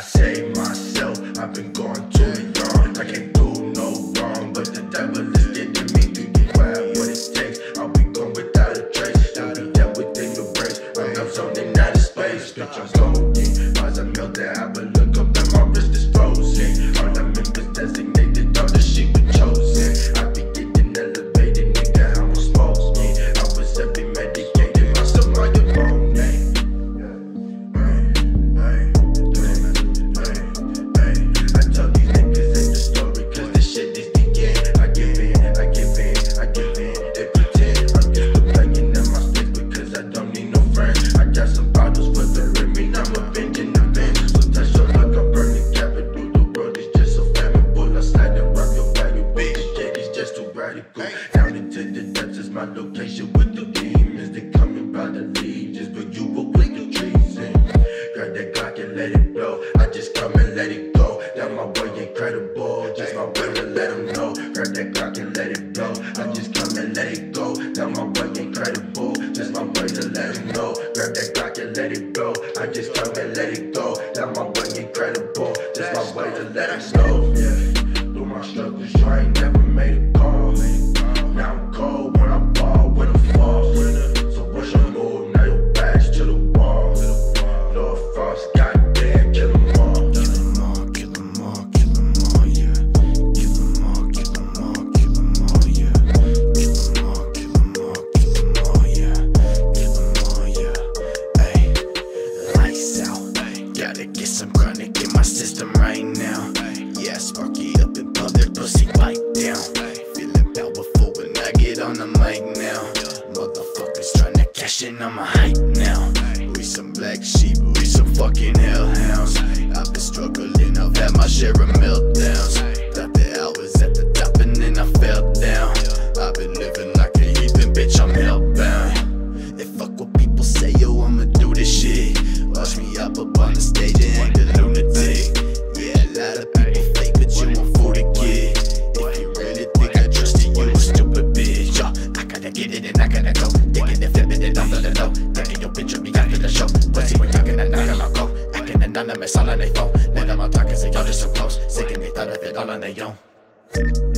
I say myself, I've been going to Down into the depths is my location with the demons. They coming by the legions, but you will click the treason. Grab that Glock and let it blow. I just come and let it go. That my boy incredible. Just my way to let him know. Grab that Glock and let it blow. I just come and let it go. That my boy incredible. Just my way to let him know. Grab that Glock and let it blow. I just come and let it go. That my boy incredible. Just my way to let him know. Yeah. My struggles, I ain't never made a call. Now I'm cold when I ball, when I fall. So what's your move? Now your back's to the wall. Lord Frost, goddamn, kill 'em all. Kill 'em all, kill 'em all, kill 'em all, yeah. Kill 'em all, kill 'em all, kill 'em all, yeah. Kill 'em all, kill 'em all, kill 'em all, yeah. Kill 'em all, yeah. Ay, lights out. Gotta get some chronic pussy pipe down. Feeling powerful when I get on the mic now. Motherfuckers tryna cash in on my hype now. We some black sheep, we some fucking hellhounds. I've been struggling, I've had my share of meltdowns. mais ça l'en est fond. Moi dans mon temps, que c'est quand je suis close, c'est que mes temps fait dans.